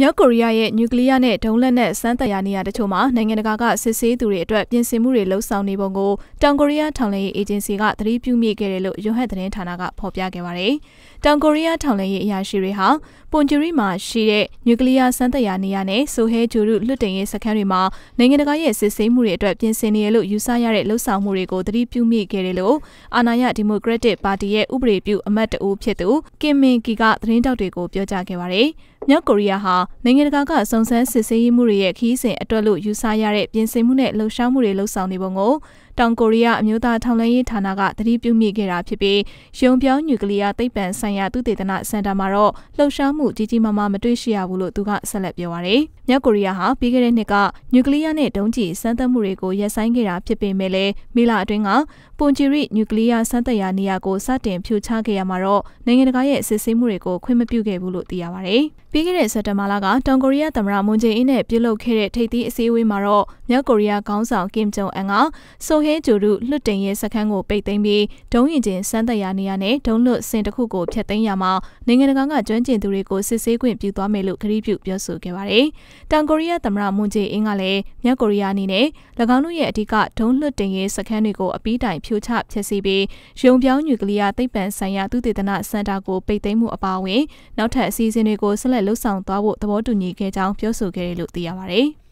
မြောက်ကိုရီးယားရဲ့နျူကလ িয়ার နဲ့ဒုံးလက်နက်စမ်းသပ်ရာနေရာတချို့မှာနိုင်ငံတကာကစစ်ဆေးသူတွေအတွက်ပြင်ဆင်မှုတွေလှုံ့ဆော်နေပုံကိုတောင်ကိုရီးယားထောက်လှမ်းရေးအေဂျင်စီကသတိပြုမိခဲ့တယ်လို့ယွန်ဟက်သတင်းဌာနကဖော်ပြခဲ့ပါတယ်။တောင်ကိုရီးယားထောက်လှမ်းရေးအရာရှိတွေဟာပွန်ဂျူရီမှာရှိတဲ့နျူကလ িয়ার စမ်းသပ်ရာနေရာနဲ့ဆိုဟဲဂျူရုလွတ်တင်ရေးစခန်းတွေမှာနိုင်ငံတကာရဲ့စစ်ဆေးမှုတွေအတွက်ပြင်ဆင်နေရလို့ယူဆရတဲ့လှုံ့ဆော်မှုတွေကိုသတိပြုမိခဲ့တယ်လို့အာဏာရဒီမိုကရက်တစ်ပါတီရဲ့ဥပဒေပြုအမတ်တအူးဖြစ်သူကင်မင်ကီကသတင်းတောက်တွေကိုပြောကြားခဲ့ပါတယ်။ မြောက်ကိုရီးယားဟာနိုင်ငံတကာကစုံစမ်းစစ်ဆေးရေးမှုတွေရဲ့ခီးစဉ်အတွက်လို့ယူဆရတဲ့ပြင်ဆင်မှုနဲ့လှုပ်ရှားမှုတွေလှုပ်ဆောင်နေပုံကို တောင်ကိုရီးယားအမျိုးသားထောက်လှမ်းရေးဌာနကသတိပြုမိခဲ့တာဖြစ်ပြီးရုံပြောင်းနျူကလ িয়ার သိပ္ပံဆိုင်ရာသုတေသနစင်တာမှာတော့လှုပ်ရှားမှုကြီးကြီးမားမားမတွေ့ရှိရဘူးလို့သူကဆက်လက်ပြောပါရယ်။မြောက်ကိုရီးယားဟာပြီးခဲ့တဲ့နှစ်ကနျူကလ িয়ার နဲ့ဒုံးကျည်စမ်းသပ်မှုတွေကိုရပ်ဆိုင်းခဲ့တာဖြစ်ပေမဲ့လည်းမေလအတွင်းကပွန်ဂျီရီနျူကလ িয়ার စမ်းသပ်ရာနေရာကိုစတင်ဖြိုချခဲ့ရမှာတော့နိုင်ငံတကာရဲ့စစ်ဆေးမှုတွေကိုခွင့်မပြုခဲ့ဘူးလို့သိရပါရယ်။ပြီးခဲ့တဲ့စက်တင်ဘာလကတောင်ကိုရီးယားသမ္မတမွန်ဂျေအင်းနဲ့ပြုလုပ်ခဲ့တဲ့ထိပ်သီးအစည်းအဝေးမှာတော့မြောက်ကိုရီးယားခေါင်းဆောင်ကင်ဂျုံအန်ကဆို ဟဲဂျိုရုလွတ်တင်ရေးစခန်းကိုပိတ်သိမ်းပြီးဒုံးရင်ကျင်စမ်းသပ်ရာနေရာနဲ့ဒုံးလွတ်စင်တစ်ခုကိုဖျက်သိမ်းရမှာနိုင်ငံတကာကကျွမ်းကျင်သူတွေကိုစစ်ဆေးခွင့်ပြုသွားမယ်လို့ကတိပြုပြောဆိုခဲ့ပါတယ်။တောင်ကိုရီးယားသမ္မတမွန်ဂျေအင်းကလည်းမြောက်ကိုရီးယားအနေနဲ့၎င်းတို့ရဲ့အဓိကဒုံးလွတ်တင်ရေးစခန်းတွေကိုအပီးတိုင်ဖြိုချဖျက်ဆီးပြီးရုံပြောင်းနျူကလ িয়ার သိပ္ပံဆိုင်ရာသုတေသနစင်တာကိုပိတ်သိမ်းမှုအပါအဝင်နောက်ထပ်အစီအစဉ်တွေကိုဆက်လက်လှုပ်ဆောင်သွားဖို့သဘောတူညီခဲ့ကြောင်းပြောဆိုခဲ့တယ်လို့သိရပါတယ်။